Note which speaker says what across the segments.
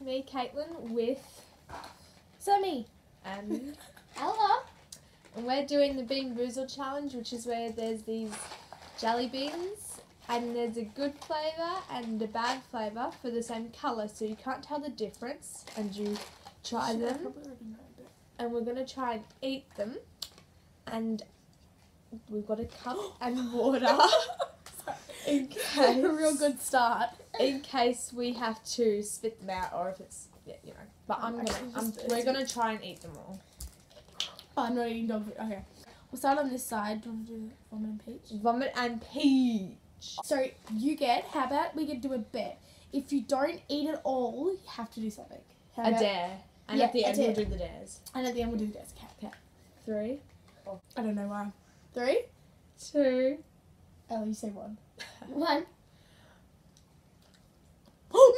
Speaker 1: me, Caitlin, with
Speaker 2: Sammy.
Speaker 1: and
Speaker 3: Ella.
Speaker 1: and we're doing the Bean Boozle challenge, which is where there's these jelly beans, and there's a good flavour and a bad flavour for the same colour, so you can't tell the difference, and you try them, and we're gonna try and eat them, and we've got a cup and water in case
Speaker 2: a real good start.
Speaker 1: in case we have to spit them out or if it's yeah, you know. But I'm gonna I'm, we're gonna try and eat them all.
Speaker 2: Oh, I'm not eating dog food. Okay. We'll start on this side. Do you want to do vomit and peach?
Speaker 1: Vomit and peach.
Speaker 2: So you get, how about we could do a bet? If you don't eat it all, you have to do something. How
Speaker 1: A
Speaker 2: about-
Speaker 1: dare. And
Speaker 2: Yeah,
Speaker 1: at the end we'll do the dares.
Speaker 2: And at the end we'll do this. Okay.
Speaker 1: Three,
Speaker 2: I don't know why. Three?
Speaker 1: two,
Speaker 2: Ellie, you say one.
Speaker 3: One.
Speaker 2: Oh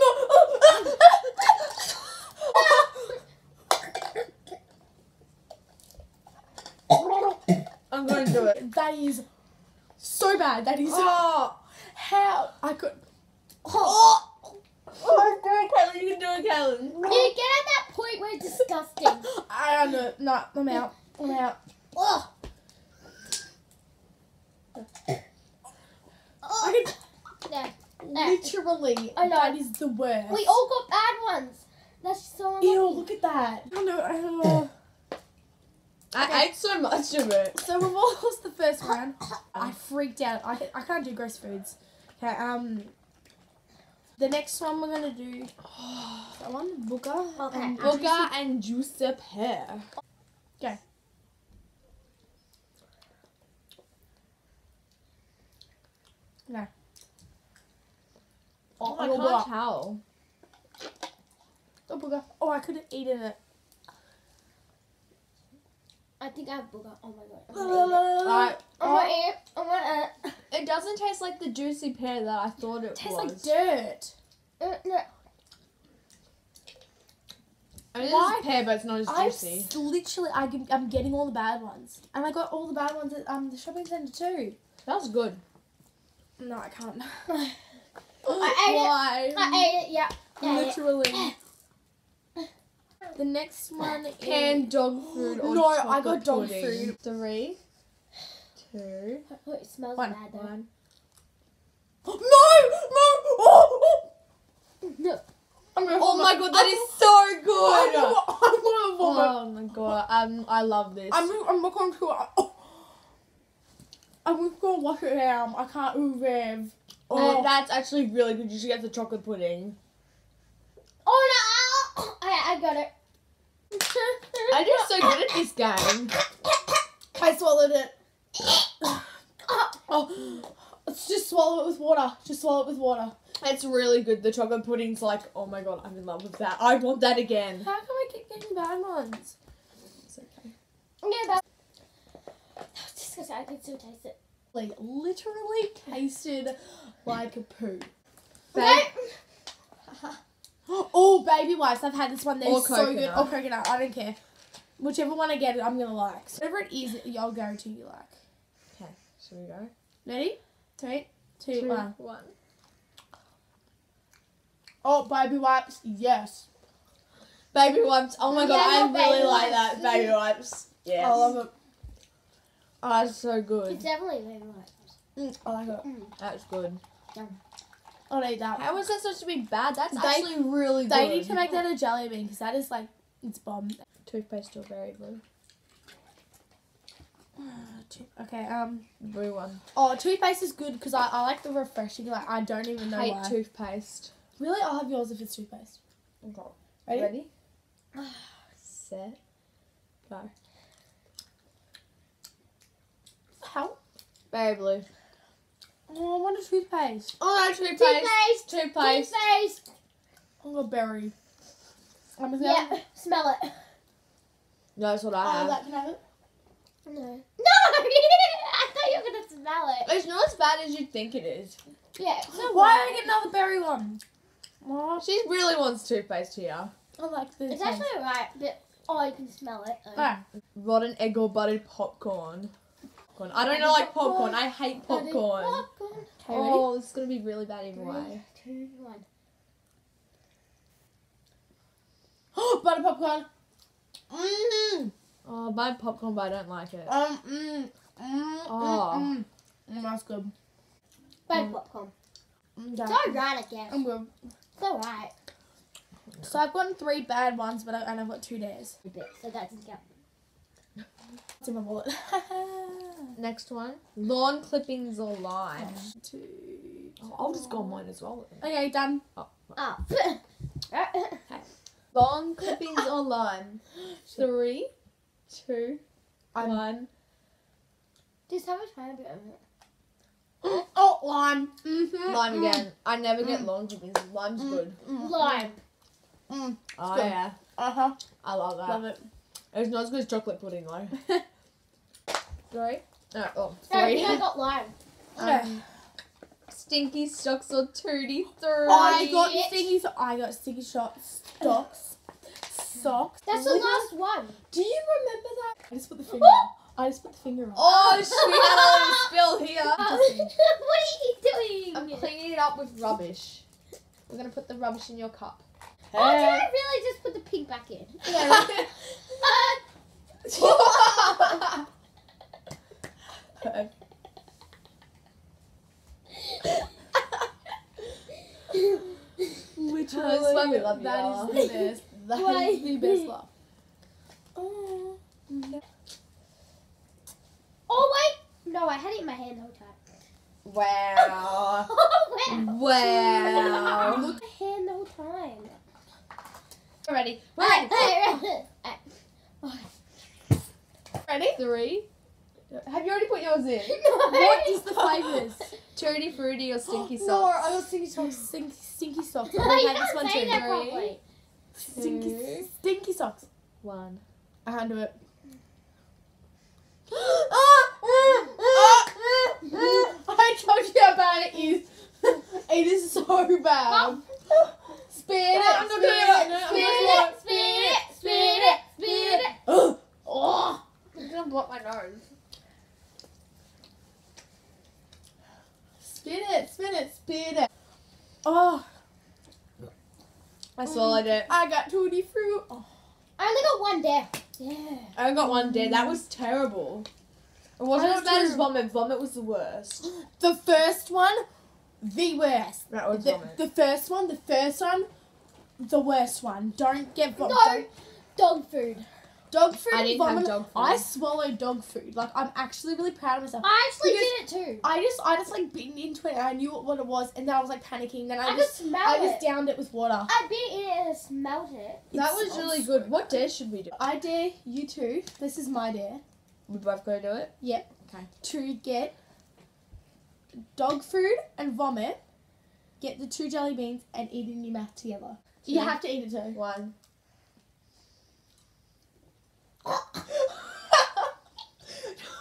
Speaker 2: no!
Speaker 1: I'm gonna do it.
Speaker 2: that is so bad. That is
Speaker 1: Oh,
Speaker 2: how I could.
Speaker 1: oh, oh, do it, Caitlin. You can do it, Caitlin.
Speaker 3: You get at that point where it's disgusting.
Speaker 2: I don't know. No, I'm out. I'm out.
Speaker 3: Ugh.
Speaker 2: I could
Speaker 3: There. There.
Speaker 2: literally.
Speaker 3: I know.
Speaker 2: That is the worst.
Speaker 3: We all got bad ones. That's so unlucky.
Speaker 2: Ew, look at that. I don't know. I don't know.
Speaker 1: I
Speaker 2: Okay.
Speaker 1: ate so much of it.
Speaker 2: So we've all lost the first round. I freaked out. I, I can't do gross foods. Okay, um, the next one we're gonna do that one booger.
Speaker 3: Okay.
Speaker 2: and
Speaker 1: Booger and juice a pear.
Speaker 2: Oh,
Speaker 1: I
Speaker 2: oh,
Speaker 1: can't
Speaker 2: booger.
Speaker 1: tell.
Speaker 2: Oh, booger. Oh, I could have eaten it.
Speaker 3: I think I have booger. Oh my god. I'm gonna eat it.
Speaker 1: Alright.
Speaker 3: I'm gonna eat it. I'm gonna. Uh,
Speaker 1: It doesn't taste like the juicy pear that I thought it
Speaker 2: It tastes
Speaker 1: was.
Speaker 2: like dirt.
Speaker 3: uh, no.
Speaker 1: I mean,
Speaker 2: Why?
Speaker 1: this is pear, but it's not as
Speaker 2: I'm
Speaker 1: juicy.
Speaker 2: s- literally, I can, I'm getting all the bad ones, and I got all the bad ones at um the shopping centre too.
Speaker 1: That was good.
Speaker 2: No, I can't.
Speaker 3: I ate it.
Speaker 2: Why?
Speaker 3: I ate it. Yeah.
Speaker 2: Literally. The next one is
Speaker 1: Canned dog food
Speaker 2: No, I got dog
Speaker 1: pudding.
Speaker 2: food.
Speaker 1: Three, two,
Speaker 3: Oh, it smells
Speaker 2: One.
Speaker 3: bad though.
Speaker 1: one.
Speaker 2: no, no. Oh,
Speaker 3: No.
Speaker 2: I'm gonna
Speaker 1: Oh my god, that is so
Speaker 2: I'm
Speaker 1: good!
Speaker 2: gonna, I'm gonna vomit.
Speaker 1: Oh my god, um, I love this.
Speaker 2: I'm, I'm not going to. I'm just gonna wash it down. I can't move.
Speaker 1: Uh,
Speaker 2: Oh,
Speaker 1: that's actually really good. You should get the chocolate pudding.
Speaker 3: Oh no! I I got it.
Speaker 1: I'm so good at this game.
Speaker 2: I swallowed it. oh, let's just swallow it with water. Just swallow it with water.
Speaker 1: It's really good. The chocolate pudding's like, oh my god, I'm in love with that. I want that again.
Speaker 2: How come I keep getting bad ones?
Speaker 1: It's okay.
Speaker 3: Yeah, disgusting. I can still taste it.
Speaker 2: Like literally tasted like a poo.
Speaker 3: Okay.
Speaker 2: Oh, baby wipes. I've had this one. They're
Speaker 1: Or
Speaker 2: so good. Or coconut. I don't care. Whichever one I get, it I'm gonna like. So whatever it is, I'll guarantee you like.
Speaker 1: Okay, should we go?
Speaker 2: Ready? Three, two,
Speaker 1: Two,
Speaker 2: one.
Speaker 1: one.
Speaker 2: Oh, baby wipes. Yes.
Speaker 1: Baby wipes. Oh my god, I really
Speaker 3: baby
Speaker 1: like that. Baby wipes. Yes.
Speaker 2: I love it.
Speaker 1: Oh, that's so good.
Speaker 3: It's definitely very nice.
Speaker 2: Mm, I like it.
Speaker 1: That's good.
Speaker 2: I'll eat that.
Speaker 1: How is that supposed to be bad? That's
Speaker 2: They-
Speaker 1: actually really good.
Speaker 2: They need to make that a jelly bean because that is like it's bomb.
Speaker 1: toothpaste or berry blue.
Speaker 2: Okay. Um.
Speaker 1: Blue one.
Speaker 2: Oh, toothpaste is good because I, I like the refreshing. Like I don't even know
Speaker 1: Hate
Speaker 2: why.
Speaker 1: toothpaste.
Speaker 2: really, I'll have yours if it's toothpaste.
Speaker 1: Okay.
Speaker 2: Ready?
Speaker 1: Ready? Set. Go. Berry blue.
Speaker 2: Oh, I want a toothpaste.
Speaker 1: Oh no, toothpaste.
Speaker 3: Toothpaste.
Speaker 1: Toothpaste.
Speaker 3: Toothpaste.
Speaker 2: I'm gonna berry. I'm gonna
Speaker 3: Yeah. Smell it.
Speaker 1: No, That's what I
Speaker 2: Oh,
Speaker 1: have.
Speaker 2: that can I have it.
Speaker 3: No. No! I thought you were gonna smell it.
Speaker 1: It's not as bad as you think it is.
Speaker 3: Yeah. it's not
Speaker 2: Why
Speaker 3: bad.
Speaker 2: did I get another berry one? What?
Speaker 1: She really wants toothpaste here.
Speaker 2: I like the.
Speaker 3: It's
Speaker 2: taste.
Speaker 3: actually alright, but oh, you can smell it. Though.
Speaker 2: Ah,
Speaker 1: Rotten egg or buttered popcorn. Popcorn. I don't know like popcorn. I hate popcorn.
Speaker 3: Popcorn.
Speaker 2: Okay, ready?
Speaker 1: Oh, it's gonna be really bad either way.
Speaker 3: Three, two, one.
Speaker 2: Oh, butter popcorn. Mmm.
Speaker 1: Oh, my popcorn, but I don't like it.
Speaker 2: Um. Mmm. Mmm.
Speaker 1: Oh.
Speaker 2: Mm, mm, that's good.
Speaker 3: Bad
Speaker 1: Mm.
Speaker 3: popcorn.
Speaker 2: Mm,
Speaker 3: It's alright, I guess.
Speaker 2: I'm good.
Speaker 3: It's alright.
Speaker 2: So I've gotten three bad ones, but I, and I've got two days.
Speaker 3: A bit, so that doesn't count.
Speaker 2: It's in my wallet.
Speaker 1: Next one. Lawn clippings or lime.
Speaker 2: two.
Speaker 1: Oh, I'll just go on mine as well.
Speaker 2: Okay, done.
Speaker 3: Oh.
Speaker 1: Lawn clippings or lime. Three, two, one.
Speaker 3: Just have a tiny bit of it.
Speaker 2: Oh, lime. Mm-hmm.
Speaker 1: Lime again. I never get lawn clippings. Lime's good.
Speaker 3: Lime.
Speaker 2: Mm.
Speaker 1: Oh
Speaker 2: good.
Speaker 1: yeah,
Speaker 2: Uh huh.
Speaker 1: I love that.
Speaker 2: Love it.
Speaker 1: It's not as good as chocolate pudding though. Three. No, oh,
Speaker 3: No,
Speaker 1: three.
Speaker 3: I got lime.
Speaker 1: Um, stinky socks or tutti three.
Speaker 2: I got
Speaker 3: Shit.
Speaker 2: sticky. So- I got sticky shots. Socks. Socks.
Speaker 3: That's the last one.
Speaker 2: Do you remember that? I just put the finger. on. I just put the finger on.
Speaker 1: Oh, she had a little spill here.
Speaker 3: what are you doing?
Speaker 1: I'm cleaning it up with rubbish. We're gonna put the rubbish in your cup.
Speaker 3: Oh, did I really just put the pig back in?
Speaker 2: Literally,
Speaker 1: That's why we love you,
Speaker 2: that
Speaker 1: Ella.
Speaker 2: is the best. That
Speaker 3: Why?
Speaker 2: is the best laugh. Oh. Mm-hmm.
Speaker 3: oh wait, no, I had it in my hand the whole time.
Speaker 1: wow.
Speaker 3: Oh wow.
Speaker 1: Wow.
Speaker 3: Look, my hand the whole time.
Speaker 1: Ready?
Speaker 3: Hey, hey, hey.
Speaker 1: Ready? Three. Have you already put yours in?
Speaker 2: What is the flavors?
Speaker 1: Tutti fruity or stinky socks?
Speaker 2: No, I got stinky socks. Stinky, stinky socks. I
Speaker 3: you
Speaker 2: had this one too.
Speaker 3: that
Speaker 1: Three.
Speaker 2: Stinky, stinky socks.
Speaker 1: One.
Speaker 2: I can't do it. I told you how bad it is. It is so bad. Spin it.
Speaker 1: I'm not
Speaker 2: spin
Speaker 1: doing it.
Speaker 2: it.
Speaker 3: Spin it, spin it, spin it, spin it.
Speaker 2: Ugh.
Speaker 3: Oh.
Speaker 1: I'm gonna block my nose.
Speaker 2: Spin it, spin it, spin it. Oh,
Speaker 1: I swallowed it.
Speaker 2: I got tutti fruit. Oh.
Speaker 3: I only got one there. Yeah.
Speaker 1: I only got one dead. That was terrible. It wasn't as bad as
Speaker 2: terrible.
Speaker 1: vomit. Vomit was the worst.
Speaker 2: The first one, the worst.
Speaker 1: That was
Speaker 2: The,
Speaker 1: vomit.
Speaker 2: the first one, the first one, the worst one. Don't get vomit.
Speaker 3: No. Dog food.
Speaker 2: Dog food.
Speaker 1: I
Speaker 2: and
Speaker 1: didn't have
Speaker 2: vomit.
Speaker 1: dog food.
Speaker 2: I swallowed dog food. Like I'm actually really proud of myself.
Speaker 3: I actually did it too.
Speaker 2: I just, I just like bitten into it. and I knew what it was, and then I was like panicking. Then I,
Speaker 3: I could
Speaker 2: just,
Speaker 3: smell
Speaker 2: I
Speaker 3: it.
Speaker 2: just downed it with water.
Speaker 3: I bit in it and I smelled it.
Speaker 1: that
Speaker 2: It's
Speaker 1: was
Speaker 2: so
Speaker 1: really
Speaker 2: sweet.
Speaker 1: good. What dare should we do?
Speaker 2: I dare you two. This is my dare.
Speaker 1: We both gotta do it.
Speaker 2: Yep.
Speaker 1: Okay.
Speaker 2: To get dog food and vomit, get the two jelly beans and eat it in your mouth together. You have to eat it too.
Speaker 1: One.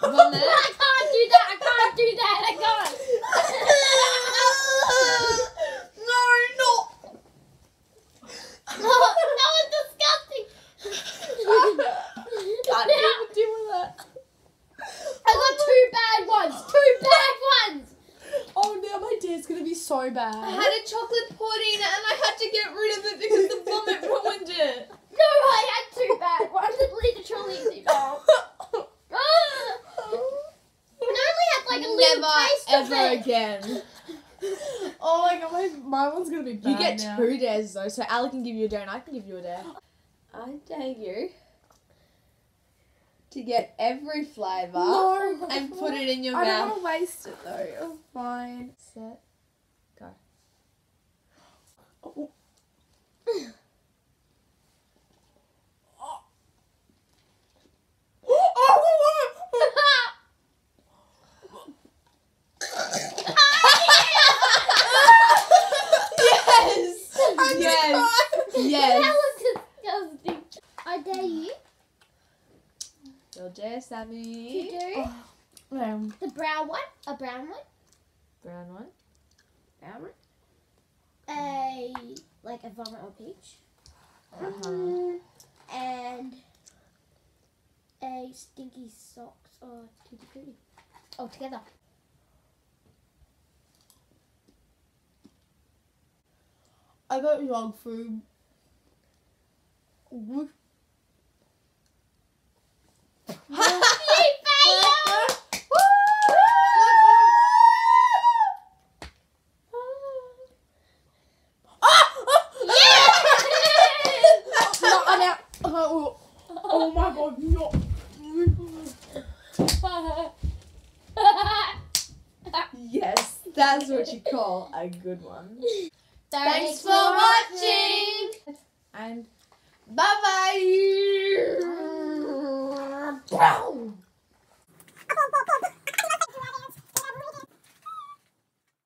Speaker 3: I can't do that. I can't do that. I can't.
Speaker 2: no, no.
Speaker 3: No, that was disgusting.
Speaker 2: Can't even deal with that.
Speaker 3: I got two bad ones. Two bad ones.
Speaker 2: Oh, now my day's gonna be so bad.
Speaker 1: I had a chocolate pudding and I had to get rid of it because the vomit ruined it.
Speaker 3: No, I had two bad ones. Literally two bad. And I only had like a
Speaker 1: Never
Speaker 3: taste
Speaker 1: ever again.
Speaker 2: oh my god, my, my one's gonna be bad
Speaker 1: You get
Speaker 2: now.
Speaker 1: two dares though, so Ali can give you a dare and I can give you a dare. I dare you to get every flavour
Speaker 2: No.
Speaker 1: and put it in your mouth.
Speaker 2: I don't want to waste it though. Oh, fine.
Speaker 1: Set.
Speaker 2: Oh.
Speaker 1: yes!
Speaker 2: I'm
Speaker 1: Yes!
Speaker 3: That
Speaker 1: Yes!
Speaker 3: was disgusting. I dare you
Speaker 1: Your dare,
Speaker 3: to
Speaker 1: Sammy.
Speaker 3: do
Speaker 2: Um,
Speaker 3: the brown one, a brown one,
Speaker 1: Brown one.
Speaker 3: brown one, a like a vomit or peach,
Speaker 1: Uh-huh.
Speaker 3: and a stinky socks or tutti frutti. Oh, together.
Speaker 2: I got dog food. Woo.
Speaker 3: You failed!
Speaker 2: No, I'm out. Oh, oh my god, no.
Speaker 1: Yes, that's what you call a good one.
Speaker 3: Thanks for watching!
Speaker 1: And bye bye.